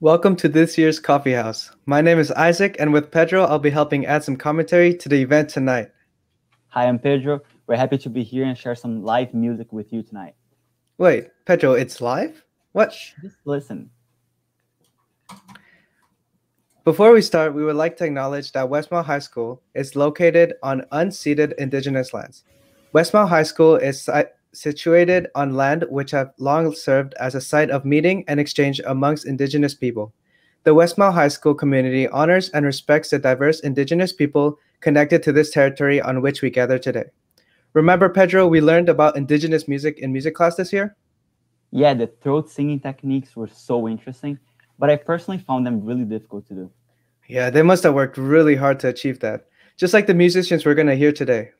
Welcome to this year's Coffee House. My name is Isaac, and with Pedro, I'll be helping add some commentary to the event tonight. Hi, I'm Pedro. We're happy to be here and share some live music with you tonight. Wait, Pedro, it's live? What? Just listen. Before we start, we would like to acknowledge that Westmount High School is located on unceded indigenous lands. Westmount High School is situated on land which have long served as a site of meeting and exchange amongst indigenous people. The Westmount High School community honors and respects the diverse indigenous people connected to this territory on which we gather today. Remember, Pedro, we learned about indigenous music in music class this year? Yeah, the throat singing techniques were so interesting, but I personally found them really difficult to do. Yeah, they must have worked really hard to achieve that, just like the musicians we're going to hear today.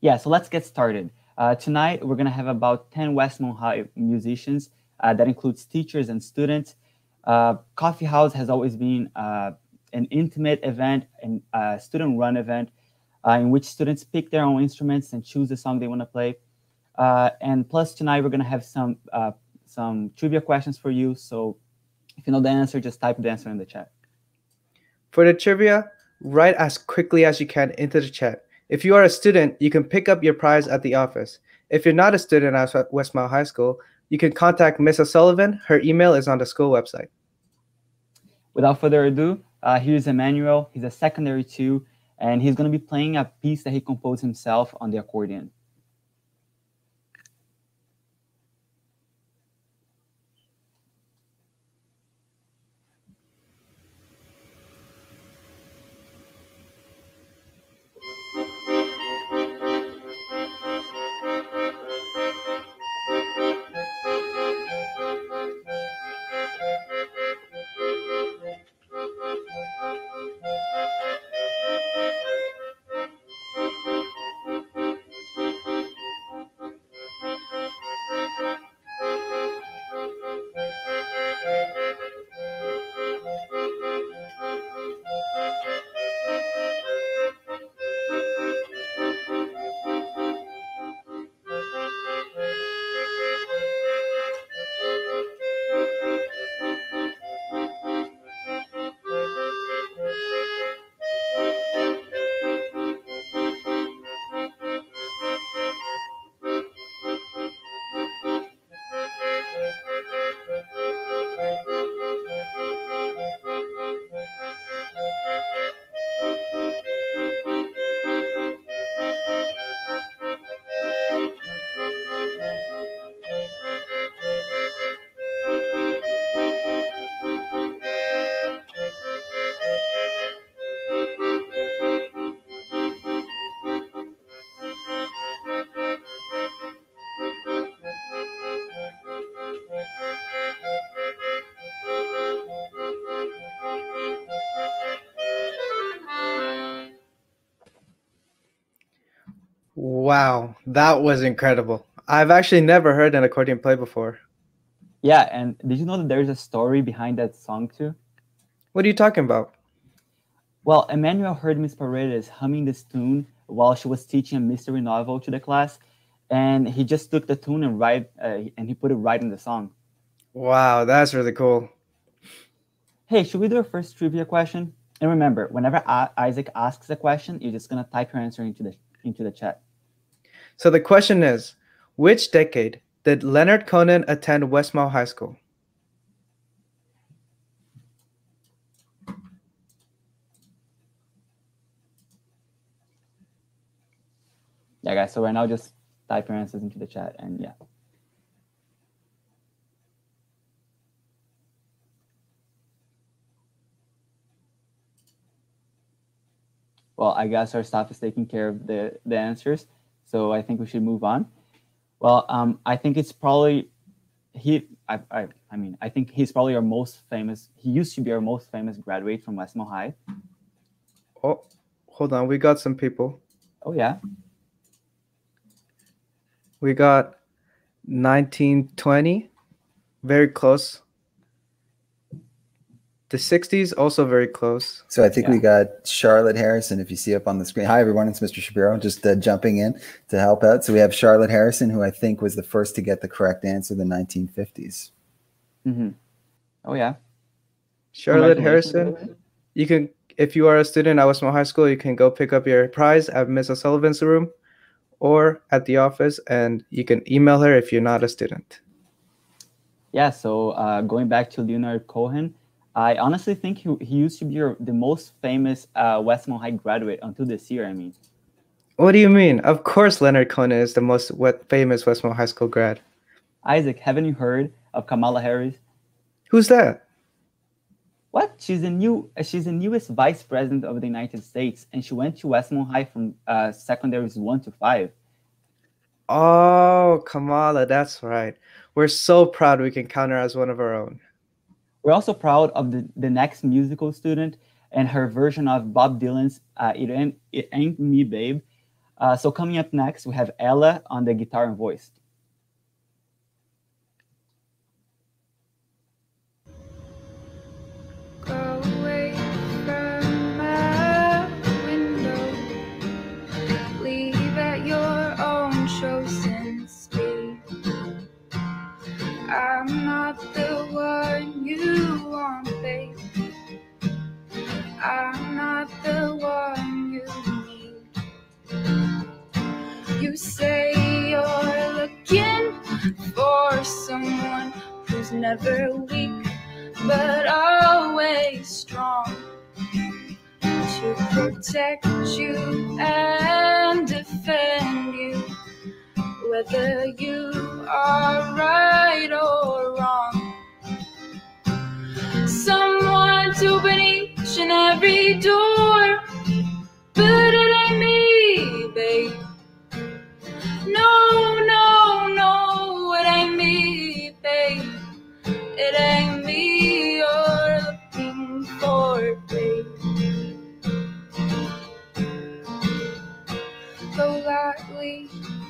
Yeah, so let's get started. Uh, tonight, we're going to have about 10 Westmount High musicians. Uh, that includes teachers and students. Uh, Coffee House has always been uh, an intimate event and a student-run event uh, in which students pick their own instruments and choose the song they want to play. Uh, and plus, tonight we're going to have some some trivia questions for you. So if you know the answer, just type the answer in the chat. For the trivia, write as quickly as you can into the chat. If you are a student, you can pick up your prize at the office. If you're not a student at Westmount High School, you can contact Miss O'Sullivan. Her email is on the school website. Without further ado, uh, here's Emmanuel. He's a secondary two, and he's going to be playing a piece that he composed himself on the accordion. Wow, that was incredible. I've actually never heard an accordion play before. Yeah, and did you know that there's a story behind that song too? What are you talking about? Well, Emmanuel heard Miss Paredes humming this tune while she was teaching a mystery novel to the class, and he just took the tune and right uh, and he put it right in the song. Wow, that's really cool. Hey, should we do our first trivia question? And remember, whenever Isaac asks a question, you're just gonna type your answer into the into the chat. So the question is, which decade did Leonard Cohen attend Westmount High School? Yeah, guys. So right now, just type your answers into the chat, and yeah. Well, I guess our staff is taking care of the the answers, so I think we should move on. Well, um, I think it's probably he. I, I I mean, I think he's probably our most famous. He used to be our most famous graduate from Westmount High. Oh, hold on. We got some people. Oh yeah. We got 1920, very close. The 60s, also very close. So I think Yeah. we got Charlotte Harrison. If you see up on the screen, hi everyone, it's Mr. Shapiro, just uh, jumping in to help out. So we have Charlotte Harrison, who I think was the first to get the correct answer, the 1950s. hmm Oh yeah. Charlotte Harrison, you can, if you are a student at Westmount High School, you can go pick up your prize at Ms. O'Sullivan's room or at the office, and you can email her if you're not a student. Yeah, so uh, going back to Leonard Cohen, I honestly think he, he used to be your, the most famous uh, Westmount High graduate until this year. I mean, What do you mean? Of course, Leonard Cohen is the most what, famous Westmount High School grad. Isaac, haven't you heard of Kamala Harris? Who's that? What? She's the new she's the newest vice president of the United States, and she went to Westmount High from uh, secondaries one to five. Oh, Kamala, that's right. We're so proud we can count her as one of our own. We're also proud of the, the next musical student and her version of Bob Dylan's uh, "It Ain't It Ain't Me, Babe." Uh, so coming up next, we have Ella on the guitar and voice. Someone who's never weak but always strong to protect you and defend you, whether you are right or wrong. Someone to open each and every door,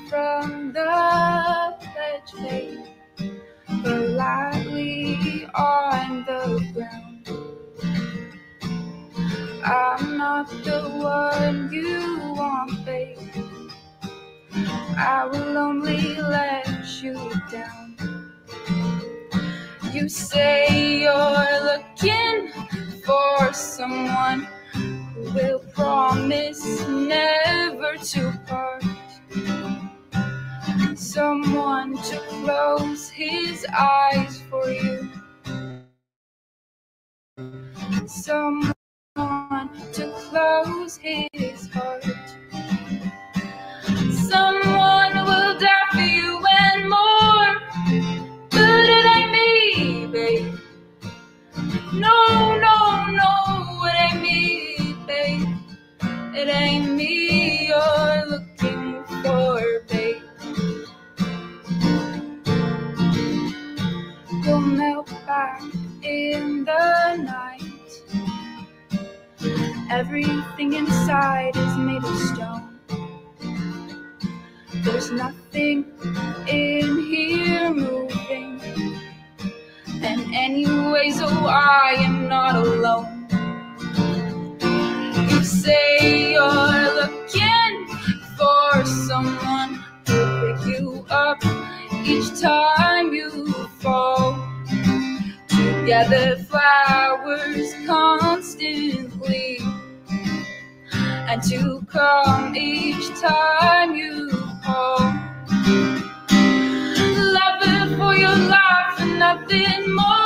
from the ledge, babe. Go lightly on the ground. I'm not the one you want, babe. I will only let you down. You say you're looking for someone who will promise never to part. Someone to close his eyes for you. Someone to close his heart. Someone will die for you and more. But it ain't me, babe. No, no, no, it ain't me, babe. It ain't me in the night. Everything inside is made of stone. There's nothing in here moving. And anyways, oh, I am not alone. You say you're looking for someone to pick you up each time gather flowers constantly and to come each time you call. Love it for your life and nothing more.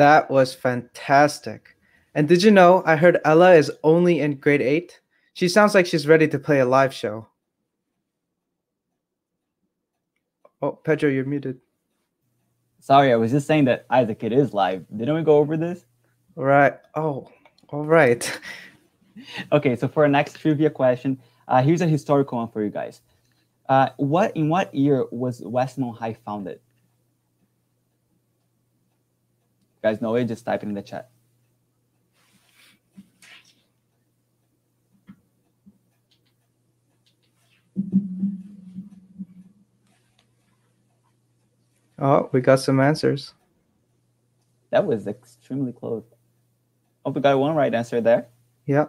That was fantastic. And did you know I heard Ella is only in grade eight? She sounds like she's ready to play a live show. Oh, Pedro, you're muted. Sorry, I was just saying that Isaac, it is live. Didn't we go over this? All right. Oh, all right. Okay, so for our next trivia question, uh, here's a historical one for you guys. Uh, what in what year was Westmount High founded? guys know it, just type it in the chat. Oh, we got some answers. That was extremely close. Oh, we got one right answer there. Yeah.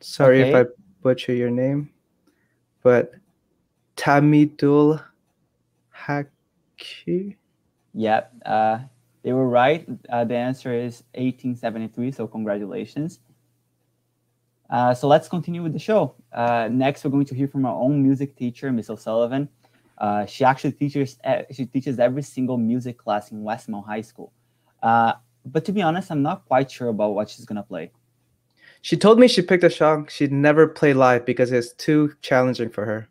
Sorry okay. if I butcher your name, but Tamidul Haki. Yep, uh, they were right. Uh, the answer is 1873, so congratulations. Uh, so let's continue with the show. Uh, next, we're going to hear from our own music teacher, Miss O'Sullivan. Uh, she actually teaches she teaches every single music class in Westmount High School. Uh, but to be honest, I'm not quite sure about what she's gonna play. She told me she picked a song she'd never play live because it's too challenging for her.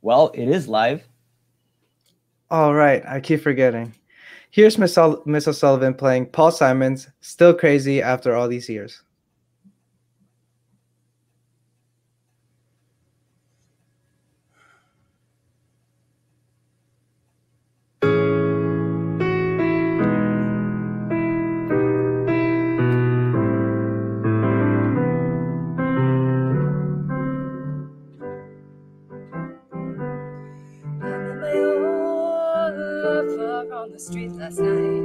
Well, it is live. All right, I keep forgetting. Here's Miss, Miss O'Sullivan playing Paul Simon's Still Crazy After All These Years. Street last night.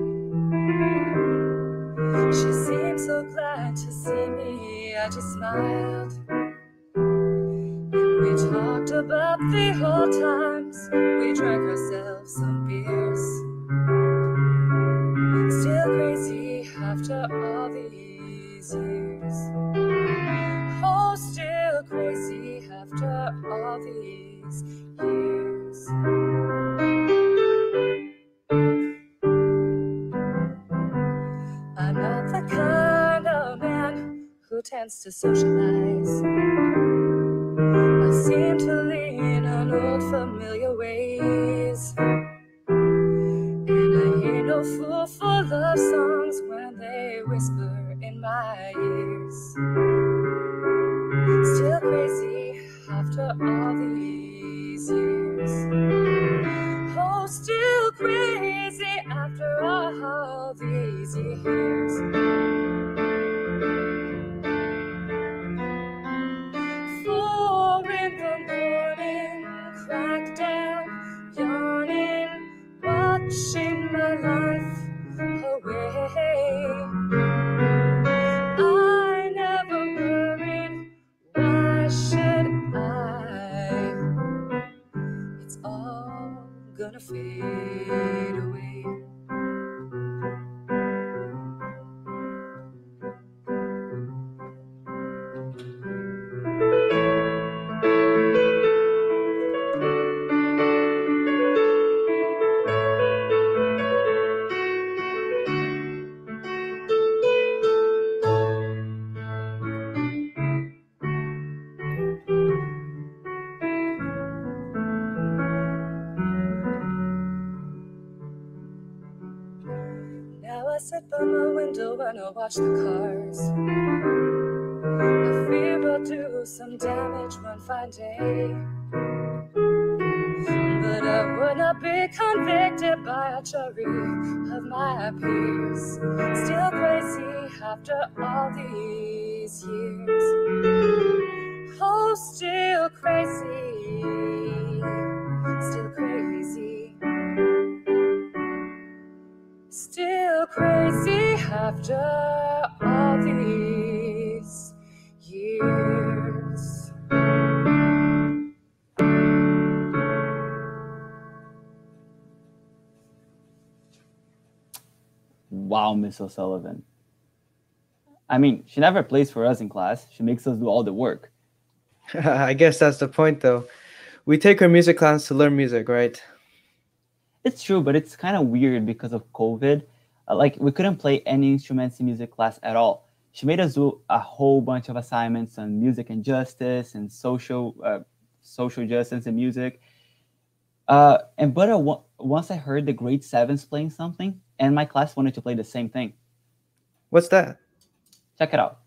She seemed so glad to see me. I just smiled. And we talked about the old times. We drank ourselves some beers. Still crazy after all these years. Oh, still crazy after all these years. Tends to socialize. I seem to lean on old familiar ways. And I ain't no fool for love songs watch the cars. I fear I'll do some damage one fine day. But I would not be convicted by a jury of my peers. Still crazy after all these years. Oh, still crazy. Still crazy. Still crazy after Wow, Miss O'Sullivan. I mean, she never plays for us in class. She makes us do all the work. I guess that's the point, though. We take our music class to learn music, right? It's true, but it's kind of weird because of COVID. Uh, like, we couldn't play any instruments in music class at all. She made us do a whole bunch of assignments on music and justice and social, uh, social justice and music. Uh, and but uh, once I heard the grade sevens playing something, and my class wanted to play the same thing. What's that? Check it out.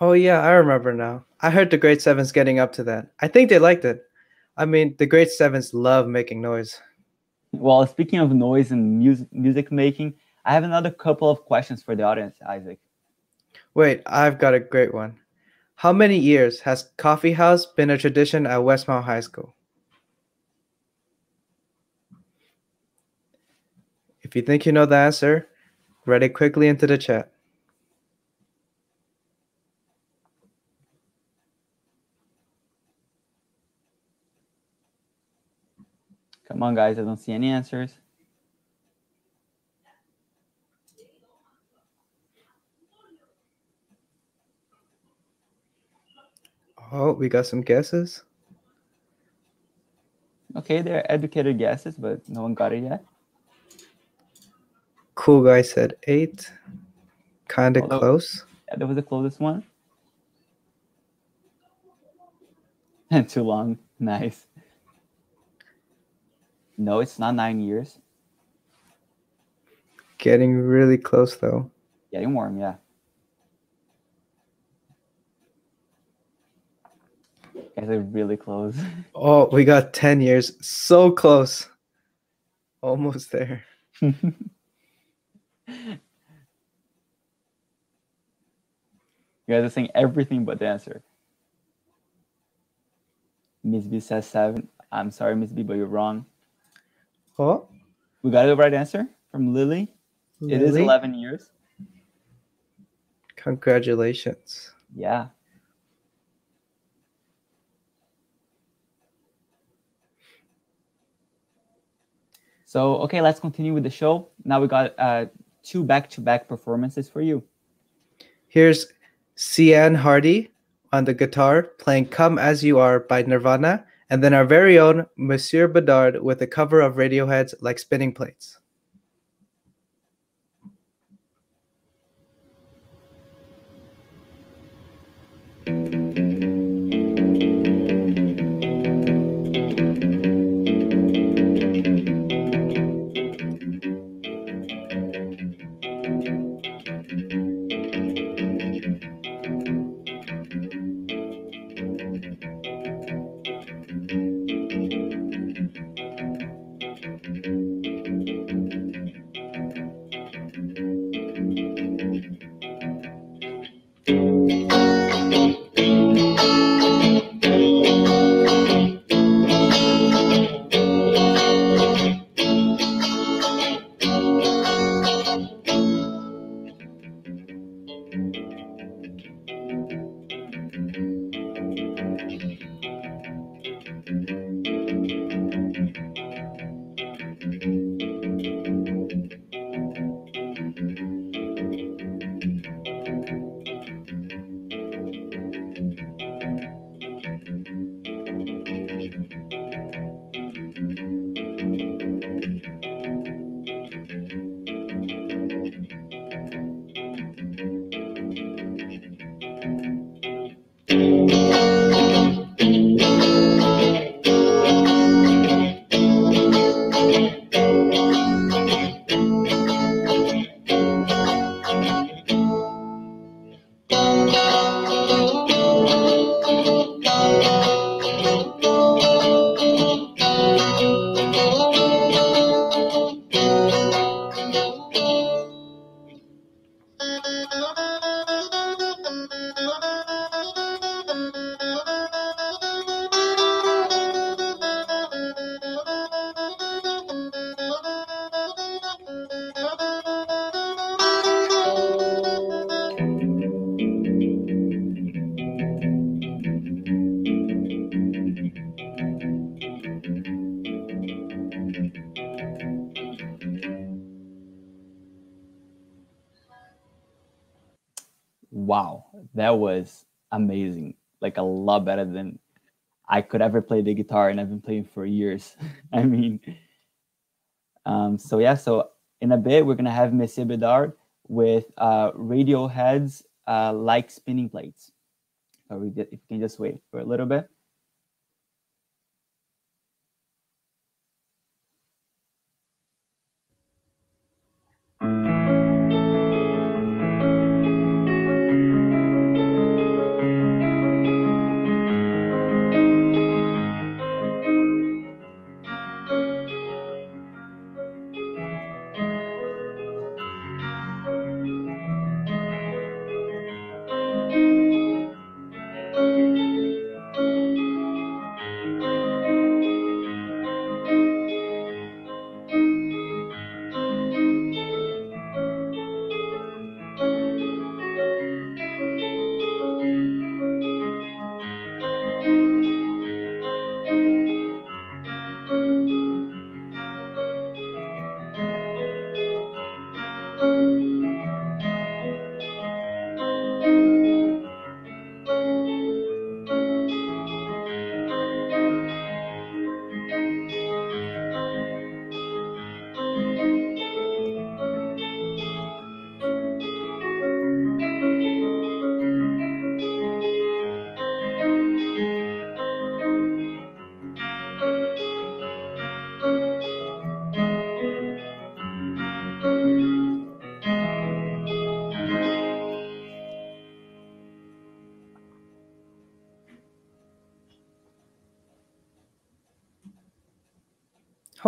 Oh yeah, I remember now. I heard the grade sevens getting up to that. I think they liked it. I mean, the grade sevens love making noise. Well, speaking of noise and music music making, I have another couple of questions for the audience, Isaac. Wait, I've got a great one. How many years has coffee house been a tradition at Westmount High School? If you think you know the answer, write it quickly into the chat. Come on, guys, I don't see any answers. Oh, we got some guesses. Okay, they're educated guesses, but no one got it yet. Cool guy said eight. Kinda Although- close. Yeah, that was the closest one. And too long. Nice. No, it's not nine years. Getting really close though. Getting warm, yeah. Guys are really close. Oh, we got 10 years. So close. Almost there. You guys are saying everything but the answer. Miss B says seven. I'm sorry, Miss B, but you're wrong. Oh, We got the right answer from Lily. It is 11 years. Congratulations. Yeah. So, okay, let's continue with the show. Now we got uh, two back-to-back performances for you. Here's Cian Hardy on the guitar playing Come As You Are by Nirvana, and then our very own Monsieur Bedard with a cover of Radiohead's Like Spinning Plates. That was amazing. Like a lot better than I could ever play the guitar, and I've been playing for years. I mean, um, so yeah. So in a bit, we're gonna have Monsieur Bedard with uh, Radiohead's uh, "Like Spinning Plates." So we if you can just wait for a little bit.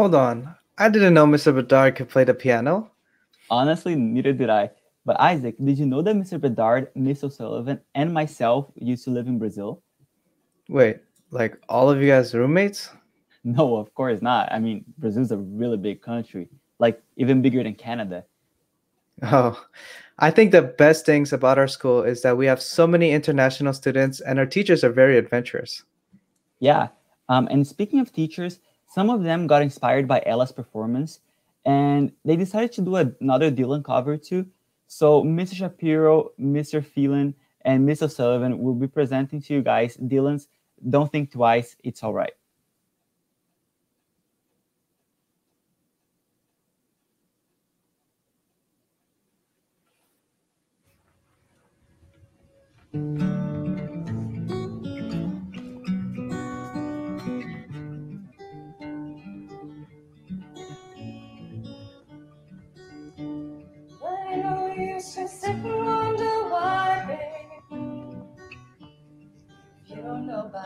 Hold on. I didn't know Mr. Bedard could play the piano. Honestly, neither did I. But Isaac, did you know that Mr. Bedard, Miss O'Sullivan, and myself used to live in Brazil? Wait, like all of you guys roommates? No, of course not. I mean, Brazil's a really big country, like even bigger than Canada. Oh, I think the best things about our school is that we have so many international students and our teachers are very adventurous. Yeah. Um, and speaking of teachers, some of them got inspired by Ella's performance and they decided to do another Dylan cover too. So Mr. Shapiro, Mr. Phelan, and Miss O'Sullivan will be presenting to you guys Dylan's Don't Think Twice, It's All Right.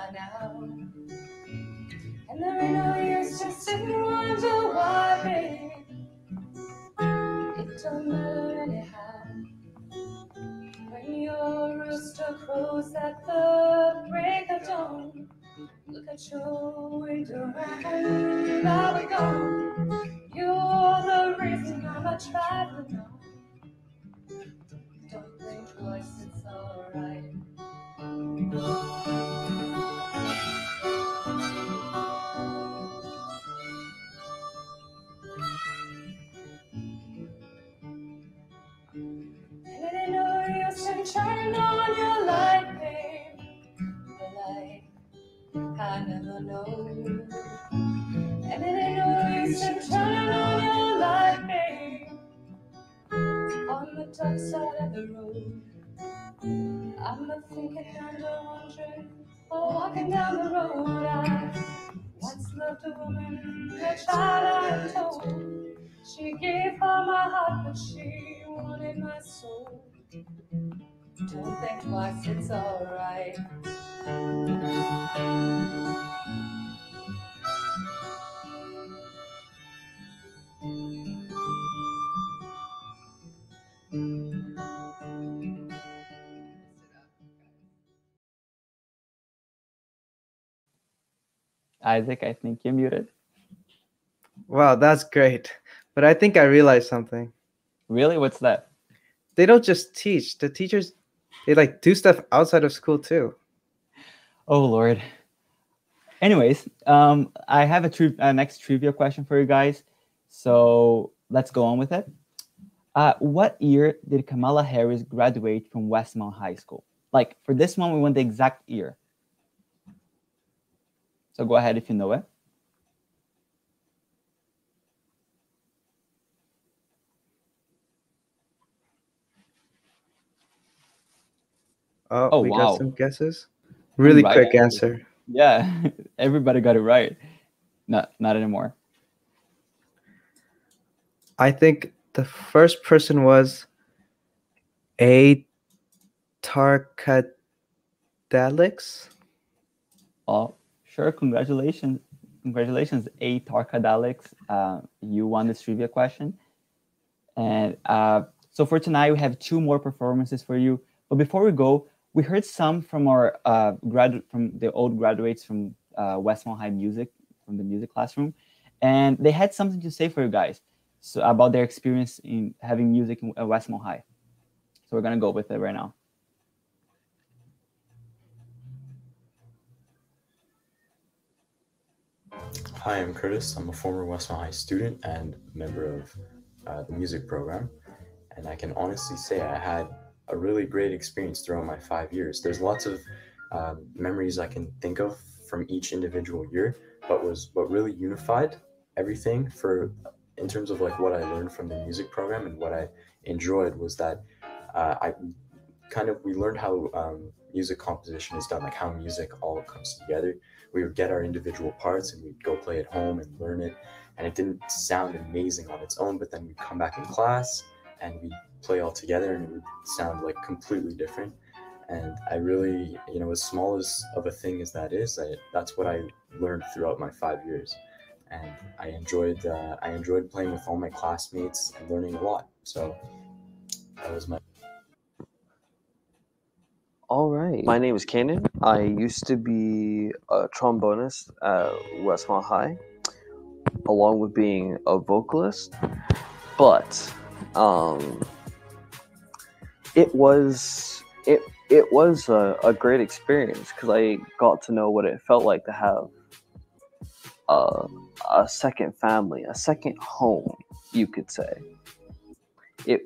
By now. And there ain't no use to sit and wonder why, baby. It don't matter anyhow. When your rooster crows at the break of dawn, look at your window and now we go. Soul. Don't think twice, it's alright. Isaac, I think you're muted. Wow, that's great. But I think I realized something. Really? What's that? They don't just teach, the teachers, they like do stuff outside of school too. Oh Lord. Anyways, um, I have a next trivia question for you guys. So let's go on with it. Uh, what year did Kamala Harris graduate from Westmount High School? Like for this one, we want the exact year. So go ahead if you know it. Oh, Oh, we wow. got some guesses. Really Right quick answer. answer. Yeah, everybody got it right. Not not anymore. I think the first person was A. Tarkadalix. Oh, sure. Congratulations. Congratulations, A. Tarkadalix. Uh, you won this trivia question. And uh, so for tonight, we have two more performances for you. But before we go, we heard some from our uh, grad from the old graduates from uh, Westmount High Music, from the music classroom. And they had something to say for you guys so about their experience in having music in uh, Westmount High. So we're to go with it right now. Hi, I'm Curtis. I'm a former Westmount High student and member of uh, the music program. And I can honestly say I had a really great experience throughout my five years. There's lots of um, memories I can think of from each individual year, but was what really unified everything for in terms of like what I learned from the music program and what I enjoyed was that uh, I kind of we learned how um, music composition is done, like how music all comes together. We would get our individual parts and we'd go play at home and learn it, and it didn't sound amazing on its own. But then we'd come back in class and we'd play all together, and it would sound like completely different. And I really, you know, as small as of a thing as that is, I, that's what I learned throughout my five years. and I enjoyed uh, I enjoyed playing with all my classmates and learning a lot. So that was my All right. My name is Kanan. I used to be a trombonist at Westmount High, along with being a vocalist. But um, it was it it was a, a great experience because I got to know what it felt like to have a, a second family, a second home, you could say. It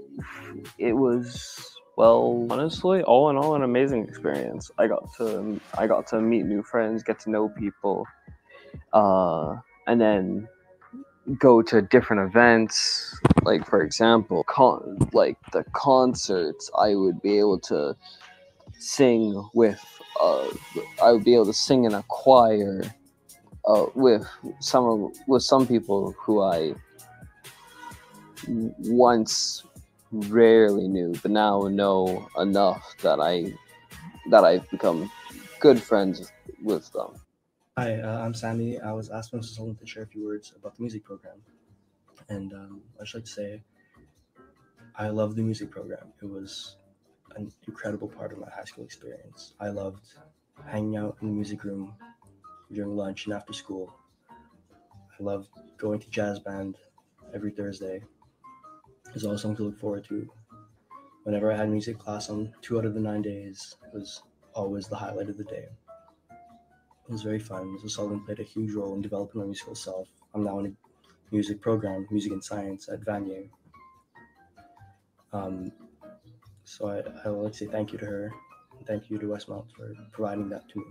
it was well, honestly, all in all, an amazing experience. I got to I got to meet new friends, get to know people, uh, and then go to different events. Like for example, con- like the concerts, I would be able to sing with. Uh, I would be able to sing in a choir uh, with some of, with some people who I once rarely knew, but now know enough that I that I've become good friends with them. Hi, uh, I'm Sammy. I was asked by Mrs. To share a few words about the music program. And um, I'd just like to say I love the music program. It was an incredible part of my high school experience. I loved hanging out in the music room during lunch and after school. I loved going to jazz band every Thursday. It was always something to look forward to. Whenever I had music class on two out of the nine days, it was always the highlight of the day. It was very fun. Mrs. Sullivan played a huge role in developing my musical self. I'm now in a music program, music and science at Vanier. Um, so I, I would like to say thank you to her. And thank you to Westmount for providing that to me.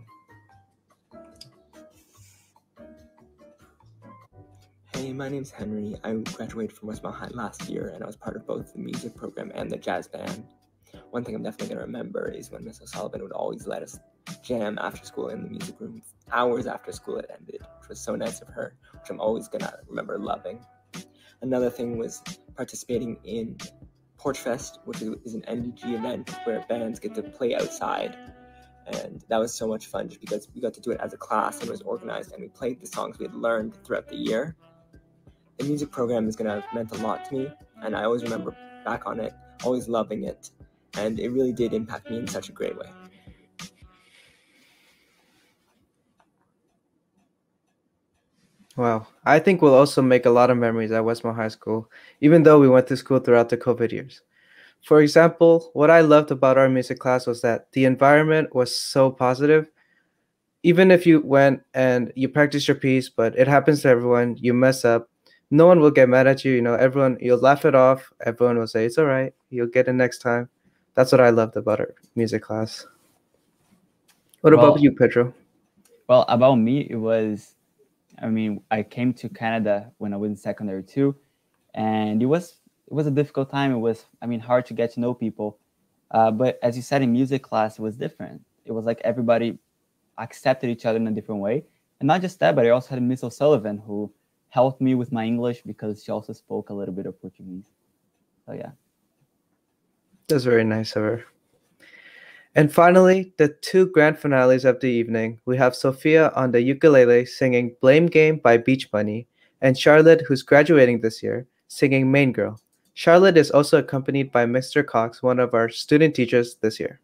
Hey, my name's Henry. I graduated from Westmount High last year, and I was part of both the music program and the jazz band. One thing I'm definitely going to remember is when Miss O'Sullivan would always let us jam after school in the music room, hours after school had ended, which was so nice of her, which I'm always to remember loving. Another thing was participating in Porch Fest, which is an NDG event where bands get to play outside. And that was so much fun just because we got to do it as a class and it was organized, and we played the songs we had learned throughout the year the music program is to have meant a lot to me and i always remember back on it always loving it and it really did impact me in such a great way Wow. I think we'll also make a lot of memories at Westmount High School, even though we went to school throughout the COVID years. For example, what I loved about our music class was that the environment was so positive. Even if you went and you practiced your piece, but it happens to everyone, you mess up, no one will get mad at you. You know, everyone, you'll laugh it off. Everyone will say, it's all right. You'll get it next time. That's what I loved about our music class. What Well- about you, Pedro? Well, about me, it was, I mean, I came to Canada when I was in secondary too, and it was it was a difficult time. It was, I mean, hard to get to know people. Uh, but as you said in music class, it was different. It was like everybody accepted each other in a different way, and not just that, but I also had Miss O'Sullivan who helped me with my English because she also spoke a little bit of Portuguese. So yeah. That's very nice of her. And finally, the two grand finales of the evening. We have Sophia on the ukulele singing Blame Game by Beach Bunny, and Charlotte, who's graduating this year, singing Main Girl. Charlotte is also accompanied by Mr. Cox, one of our student teachers this year.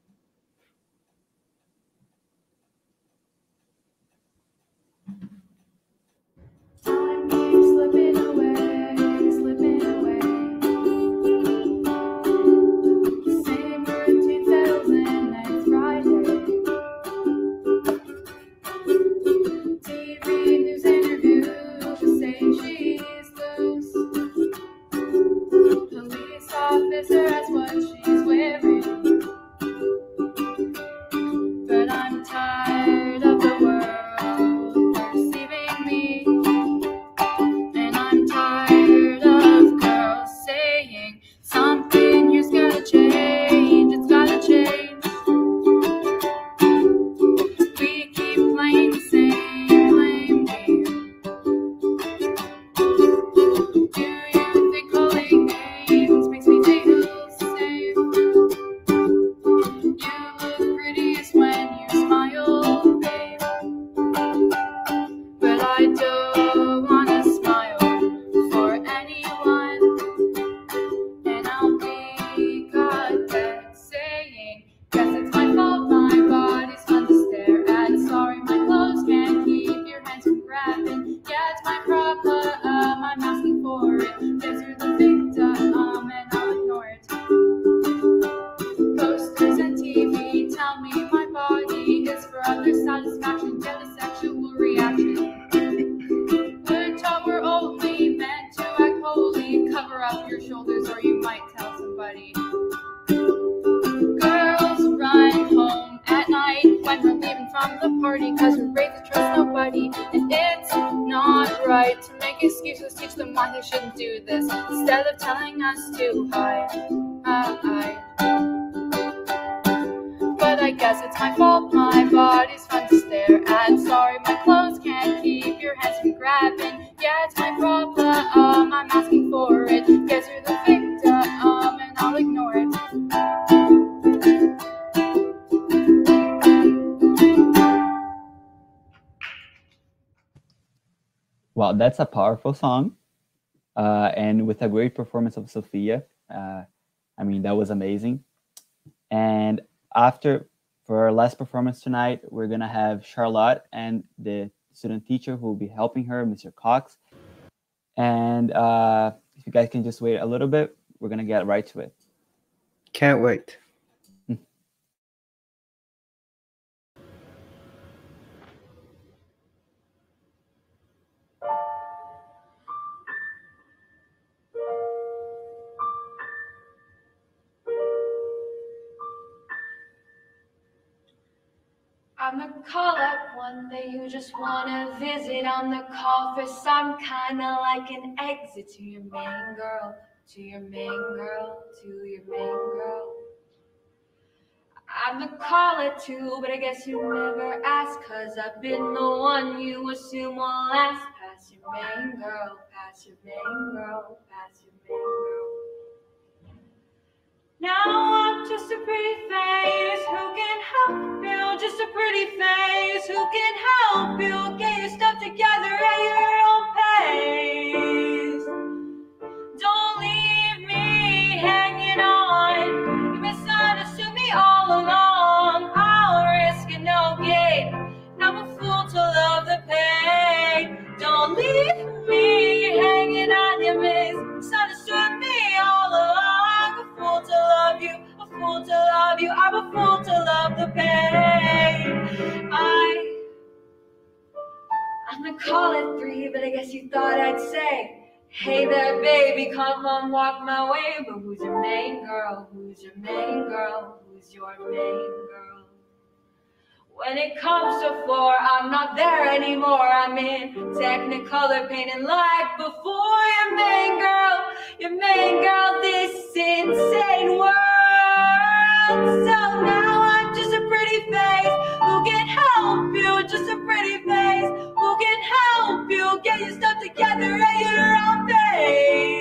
Of telling us to hide. hide. But I guess it's my fault, my body's fun to stare at. Sorry, my clothes can't keep your hands from grabbing. Yeah, it's my problem, um, I'm asking for it. Guess you're the victim, um, and I'll ignore it. Wow, that's a powerful song. Uh, and with a great performance of Sophia. Uh, I mean, that was amazing. And after, for our last performance tonight, we're going to have Charlotte and the student teacher who will be helping her, Mr. Cox. And uh, if you guys can just wait a little bit, we're going to get right to it. Can't wait. You just wanna visit on the call for some kinda like an exit to your main girl, to your main girl, to your main girl. I'm the caller too, but I guess you never asked, cause I've been the one you assume will last. Past your main girl, past your main girl, past your main girl. Now I'm just a pretty face can help you I guess you thought I'd say, Hey there, baby, come on, walk my way. But who's your main girl? Who's your main girl? Who's your main girl? When it comes to four, I'm not there anymore. I'm in Technicolor painting like before. Your main girl, your main girl, this insane world. So now I'm just a pretty face who can help you. Just a pretty face can help you get your stuff together at your own pace.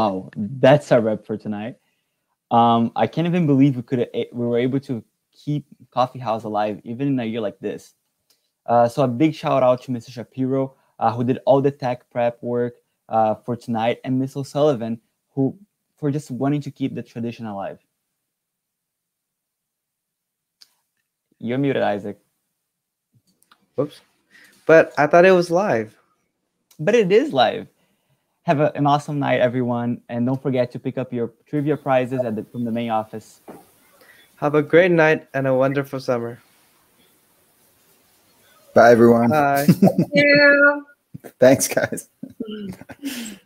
Wow, that's our rep for tonight. Um, I can't even believe we could we were able to keep Coffee House alive even in a year like this. Uh, so a big shout out to Mr. Shapiro uh, who did all the tech prep work uh, for tonight, and Miss O'Sullivan who for just wanting to keep the tradition alive. You're muted, Isaac. Whoops. But I thought it was live. but it is live. Have a, an awesome night, everyone, and don't forget to pick up your trivia prizes at the, from the main office. Have a great night and a wonderful summer. Bye, everyone. Bye. Yeah. Thanks, guys.